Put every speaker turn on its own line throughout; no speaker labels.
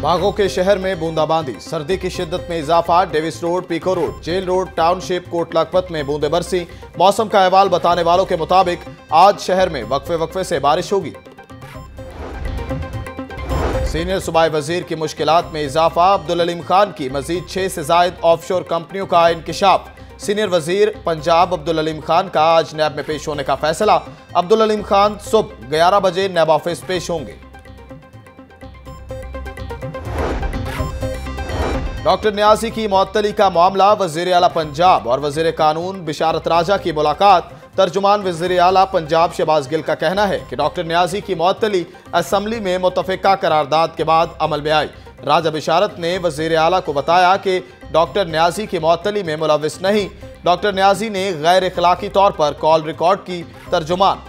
बागों के शहर में बूंदाबांदी। सर्दी की शिद्दत में इजाफा, Davis road, Peco road, jail road, township Kot Lakhpat में बूंदे बरसी मौसम का अहवाल बताने वालों के मुताबिक, आज शहर में वक्फे वक्फे से बारिश होगी। सीनियर सूबाई वज़ीर की मुश्किलात में इजाफा, अब्दुल अलीम खान की मजीद छह से जायद ऑफशोर कंपनियों का इंकशाफ। सीनियर वज़ीर पंजाब अब्दुल अलीम खान का आज नैब में पेश होने का फैसला। अब्दुल अलीम खान सुबह ग्यारह बजे नैब ऑफ़िस पेश होंगे। डॉक्टर न्याजी की मअतली का मामला, वज़ीर अला पंजाब और वज़ीर कानून बिशारत राजा की मुलाकात। तर्जुमान वज़ीर अला पंजाब शहबाज गिल का कहना है कि डॉक्टर न्याजी की मअतली असम्बली में मुतफ़ा करारदाद के बाद अमल में आई। राजा बिशारत ने वज़ीर अला को बताया कि डॉक्टर न्याजी की मअतली में मुलविस नहीं। डॉक्टर न्याजी ने गैर इखलाकी तौर पर कॉल रिकॉर्ड की तर्जुमान।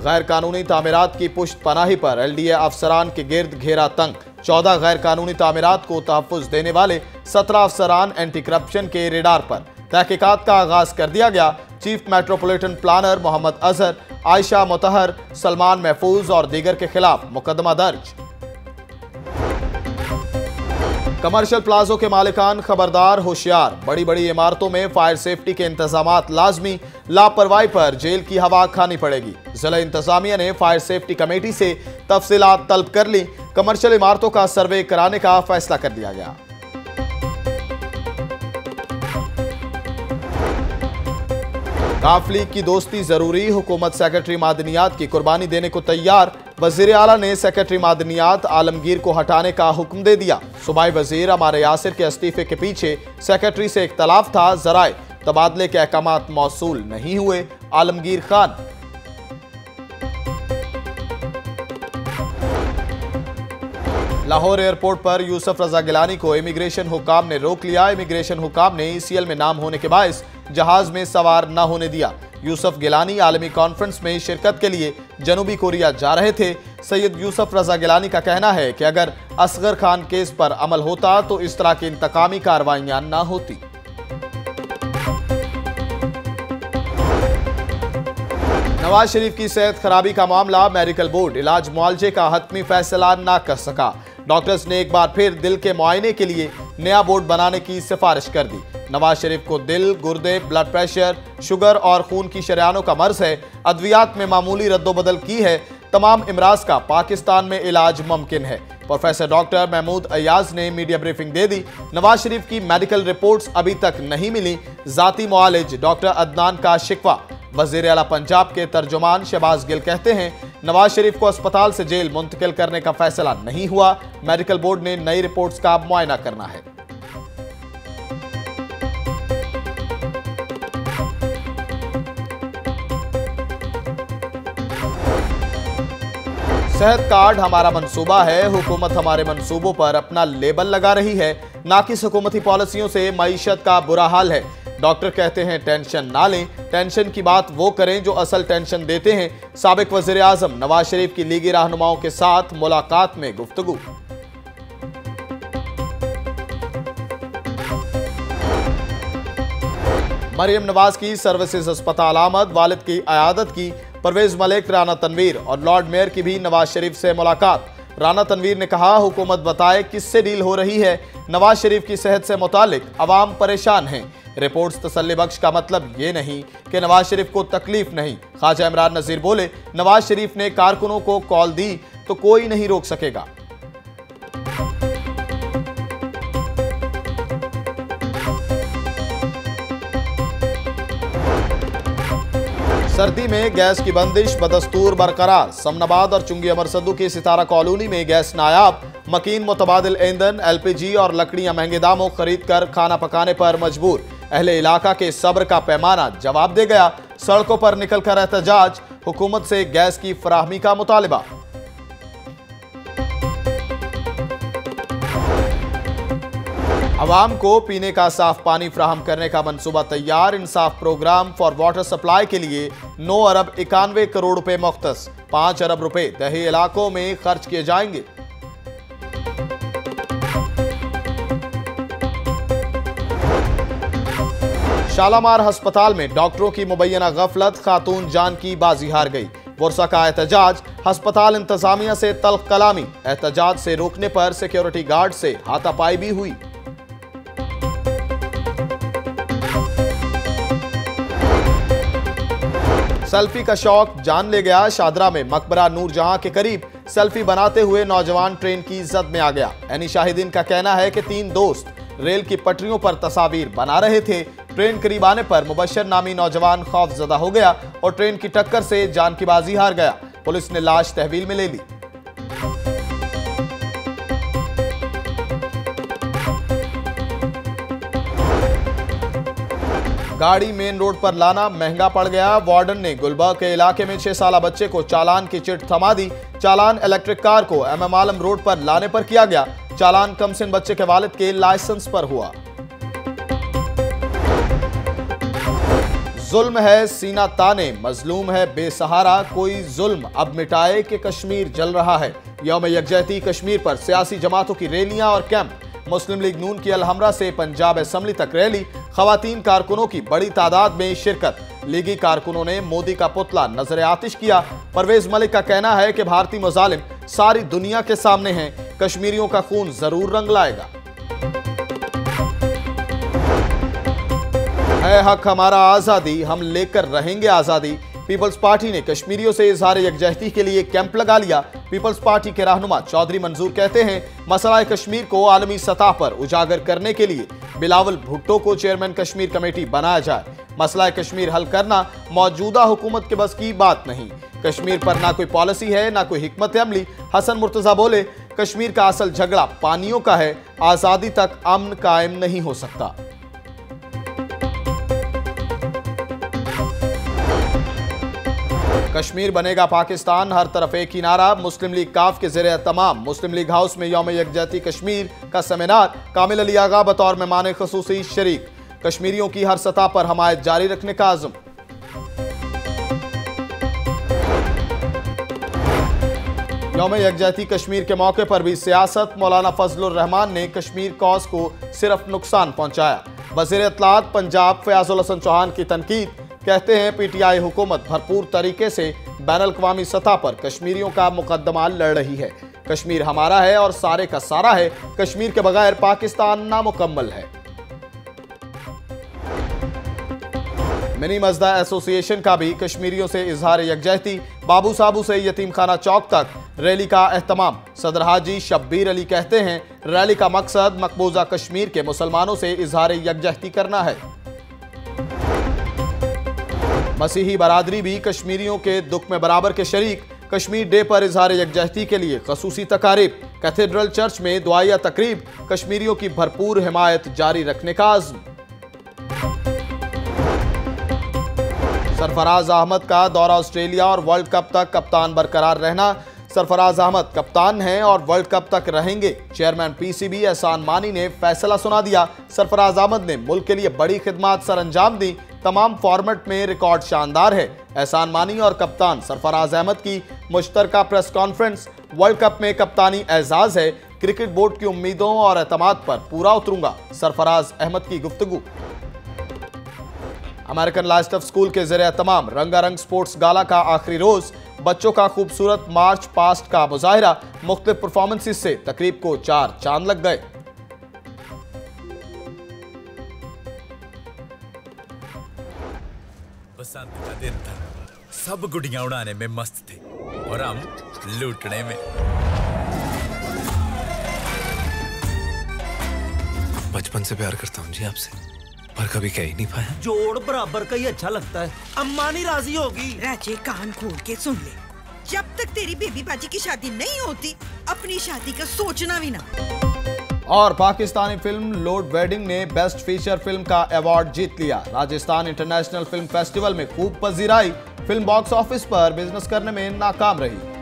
गैर कानूनी तमीरत की पुष्ट पनाही पर एल डी ए अफसरान के गिर्द घेरा तंग। चौदह गैर कानूनी तामीरात को तहफ़ देने वाले सत्रह अफसरान एंटी करप्शन के रेडार पर। तहकीकात का आगाज़ कर दिया गया। Chief metropolitan planner Mohammad Azhar, Ayesha Mutahar, Salman Mahfooz और दीगर के खिलाफ मुकदमा दर्ज। कमर्शियल प्लाजो के मालिकान खबरदार होशियार। बड़ी बड़ी इमारतों में फायर सेफ्टी के इंतज़ाम लाजमी। लापरवाही पर जेल की हवा खानी पड़ेगी। जिला इंतजामिया ने फायर सेफ्टी कमेटी से तफसीलात तलब कर ली। कमर्शियल इमारतों का सर्वे कराने का फैसला कर दिया गया। काफ लीग की दोस्ती ज़रूरी, हुकूमत सेक्रेटरी मादनियात की कुर्बानी देने को तैयार। वज़ीर आला ने सेक्रेटरी मादनियात आलमगीर को हटाने का हुक्म दे दिया। सूबाई वज़ीर हमारे यासिर के इस्तीफे के पीछे सेक्रेटरी से इख्तलाफ था, जराए। तबादले के अहकाम मौसू नहीं हुए। आलमगीर खान लाहौर एयरपोर्ट पर यूसुफ रजा गिलानी को इमिग्रेशन हुकाम ने रोक लिया। इमिग्रेशन हुकाम ने ईसीएल में नाम होने के बायस जहाज़ में सवार न होने दिया। यूसुफ गिलानी आलमी कॉन्फ्रेंस में शिरकत के लिए जनूबी कोरिया जा रहे थे। सैयद यूसुफ रजा गिलानी का कहना है कि अगर असगर खान केस पर अमल होता तो इस तरह की इंतकामी कार्रवाइयाँ न होती। नवाज़ शरीफ की सेहत खराबी का मामला मेडिकल बोर्ड इलाज मुआवजे का हतमी फैसला ना कर सका। डॉक्टर्स ने एक बार फिर दिल के मुआयने के लिए नया बोर्ड बनाने की सिफारिश कर दी। नवाज़ शरीफ को दिल, गुर्दे, ब्लड प्रेशर, शुगर और खून की शरियानों का मर्ज है। अद्वियात में मामूली रद्दोबदल की है। तमाम इमराज का पाकिस्तान में इलाज मुमकिन है। प्रोफेसर डॉक्टर महमूद अयाज ने मीडिया ब्रीफिंग दे दी। नवाज़ शरीफ की मेडिकल रिपोर्ट्स अभी तक नहीं मिली। जाती मुआलिज डॉक्टर अदनान का शिकवा। वज़ीर अला पंजाब के तर्जुमान शहबाज गिल कहते हैं नवाज़ शरीफ को अस्पताल से जेल मुंतकिल करने का फैसला नहीं हुआ। मेडिकल बोर्ड ने नई रिपोर्ट्स का मुआयना करना है। सेहत कार्ड हमारा मंसूबा है। हुकूमत हमारे मंसूबों पर अपना लेबल लगा रही है। नाकिस हुकूमती पॉलिसियों से मीशत का बुरा हाल है। डॉक्टर कहते हैं, टेंशन ना लें। टेंशन की बात वो करें जो असल टेंशन देते हैं। सबक वज़ीर आज़म नवाज़ शरीफ की लीगी रहनुमाओं के साथ मुलाकात में गुफ्तगु। मरियम नवाज़ की सर्विसेज़ अस्पताल आमद, वालिद की अयादत की, परवेज मलिक राना तनवीर और लॉर्ड मेयर की भी नवाज़ शरीफ से मुलाकात। राना तनवीर ने कहा, हुकूमत बताए किससे डील हो रही है? नवाज़ शरीफ की सेहत से मुतालिक अवाम परेशान हैं। रिपोर्ट्स तसल्ली बख्श का मतलब ये नहीं कि नवाज़ शरीफ को तकलीफ़ नहीं। ख्वाजा इमरान नजीर बोले, नवाज़ शरीफ ने कारकुनों को कॉल दी तो कोई नहीं रोक सकेगा। सर्दी में गैस की बंदिश, बदस्तूर, बरकरार। समनाबाद और चुंगी अमरसदू की सितारा कॉलोनी में गैस नायाब। मकीन मुतबादल ईंधन, एलपीजी और लकड़ियाँ महँगे दामों खरीद कर खाना पकाने पर मजबूर। अहले इलाका के सब्र का पैमाना जवाब दे गया। सड़कों पर निकल कर एहतजाज हुकूमत से गैस की फराहमी का मुतालबा। आवाम को पीने का साफ़ पानी फ्राहम करने का मनसूबा तैयार। Insaf programme for water supply के लिए नौ अरब इक्यानवे करोड़ रुपए मुख्त पाँच अरब रुपए दही इलाकों में खर्च किए जाएँगे। शालामार अस्पताल में डॉक्टरों की मुबैना गफलत, खातून जान की बाजी हार गई। वर्षा का एहतजाज, अस्पताल इंतजामिया से तल्ख कलामी, एहतजाज से रोकने पर सिक्योरिटी गार्ड से हाथापाई भी हुई। सेल्फी का शौक जान ले गया, शादरा में मकबरा नूरजहां के करीब सेल्फी बनाते हुए नौजवान ट्रेन की जद में आ गया। एनी शाहिदीन का कहना है कि तीन दोस्त रेल की पटरियों पर तस्वीर बना रहे थे। ट्रेन करीब आने पर मुबशर नामी नौजवान खौफजदा हो गया और ट्रेन की टक्कर से जान की बाजी हार गया। पुलिस ने लाश तहवील में ले ली। गाड़ी मेन रोड पर लाना महँगा पड़ गया। वार्डन ने गुलबर्ग के इलाके में छह साल बच्चे को चालान की चिट थमा दी। चालान इलेक्ट्रिक कार को एम एम आलम रोड पर लाने पर किया गया। चालान कमसिन बच्चे के वालिद के लाइसेंस पर हुआ। जुल्म है सीना ताने, मजलूम है बेसहारा। कोई जुल्म अब मिटाए कि कश्मीर जल रहा है। यौम यकजहती कश्मीर पर सियासी जमातों की रैलियाँ और कैंप। मुस्लिम लीग नून की अलहमरा से पंजाब असम्बली तक रैली। खातन कारकुनों की बड़ी तादाद में शिरकत। लीगी कारकुनों ने मोदी का पुतला नज़र आतिश किया। परवेज मलिक का कहना है कि भारतीय मुजालिम सारी दुनिया के सामने हैं। कश्मीरियों का खून ज़रूर रंग लाएगा। है हक हमारा आज़ादी, हम लेकर रहेंगे आज़ादी। पीपल्स पार्टी ने कश्मीरियों से इजहार यकजहती के लिए कैंप लगा लिया। पीपल्स पार्टी के रहनुमा चौधरी मंजूर कहते हैं, मसला कश्मीर को आलमी सतह पर उजागर करने के लिए बिलावल भुट्टो को चेयरमैन कश्मीर कमेटी बनाया जाए। मसला कश्मीर हल करना मौजूदा हुकूमत के बस की बात नहीं। कश्मीर पर ना कोई पॉलिसी है, ना कोई हिकमत अमली। हसन मुर्तजा बोले, कश्मीर का असल झगड़ा पानियों का है, आज़ादी तक अमन कायम नहीं हो सकता। कश्मीर बनेगा पाकिस्तान, हर तरफ़ एक ही नारा। मुस्लिम लीग काफ के ज़रिए तमाम। मुस्लिम लीग हाउस में यौम यकजहती कश्मीर का सेमिनार। कामिल अली आगा बतौर मेहमान खसूसी शरीक। कश्मीरियों की हर सतह पर हमायत जारी रखने का आज़म। यौम यकजहती कश्मीर के मौके पर भी सियासत। मौलाना फजल रहमान ने कश्मीर कौस को सिर्फ़ नुकसान पहुँचाया। वज़ीर अतलात पंजाब फयाजुल हसन चौहान की तनकीद। कहते हैं पीटीआई हुकूमत भरपूर तरीके से बैन अवी सतह पर कश्मीरियों का मुकदमा लड़ रही है। कश्मीर हमारा है और सारे का सारा है। कश्मीर के बगैर पाकिस्तान नामुकम्मल है। मिनी मजदा एसोसिएशन का भी कश्मीरियों से इजहार यकजहती। बाबू साबू से यतीम खाना चौक तक रैली का अहतमाम। सदर हाजी शब्बीर अली कहते हैं, रैली का मकसद मकबूजा कश्मीर के मुसलमानों से इजहार यकजहती करना है। मसीही बरादरी भी कश्मीरियों के दुख में बराबर के शरीक, कश्मीर डे पर इजहार यकजहती के लिए खसूसी तकारीब, कैथेड्रल चर्च में दुआया तकरीब, कश्मीरियों की भरपूर हिमायत जारी रखने का आज़म। सरफराज अहमद का दौरा ऑस्ट्रेलिया और वर्ल्ड कप तक कप्तान बरकरार रहना। सरफराज अहमद कप्तान हैं और वर्ल्ड कप तक रहेंगे। चेयरमैन पीसीबी एहसान मानी ने फैसला सुना दिया। सरफराज अहमद ने मुल्क के लिए बड़ी खिदमत सर अंजाम दी। तमाम फॉर्मेट में रिकॉर्ड शानदार है। एहसान मानी और कप्तान सरफराज अहमद की मुश्तर प्रेस कॉन्फ्रेंस वर्ल्ड कप में कप्तानी एजाज है। क्रिकेट बोर्ड की उम्मीदों और एतमाद पर पूरा उतरूँगा सरफराज अहमद की गुफ्तगु। अमेरिकन लाइस्ट ऑफ़ स्कूल के ज़रिए तमाम रंगारंग स्पोर्ट्स गाला का आखिरी रोज, बच्चों का खूबसूरत मार्च पास्ट का मुजाहरा मुख्त परफॉर्मेंसेस से तकरीब को चार चाँद लग गए।
सब गुड़िया उड़ाने में मस्त थे और हम लूटने में।
बचपन से प्यार करता हूँ जी आपसे पर कभी कह ही नहीं पाया।
जोड़ बराबर का ही अच्छा लगता है। अम्मा नहीं राज़ी होगी।
राजे कान खोल के सुन ले। जब तक तेरी बेबी बाजी की शादी नहीं होती अपनी शादी का सोचना भी ना।
और पाकिस्तानी फ़िल्म लोड वेडिंग ने बेस्ट फीचर फ़िल्म का अवार्ड जीत लिया। राजस्थान इंटरनेशनल फ़िल्म फेस्टिवल में खूब पजीराई फ़िल्म बॉक्स ऑफ़िस पर बिज़नेस करने में नाकाम रही।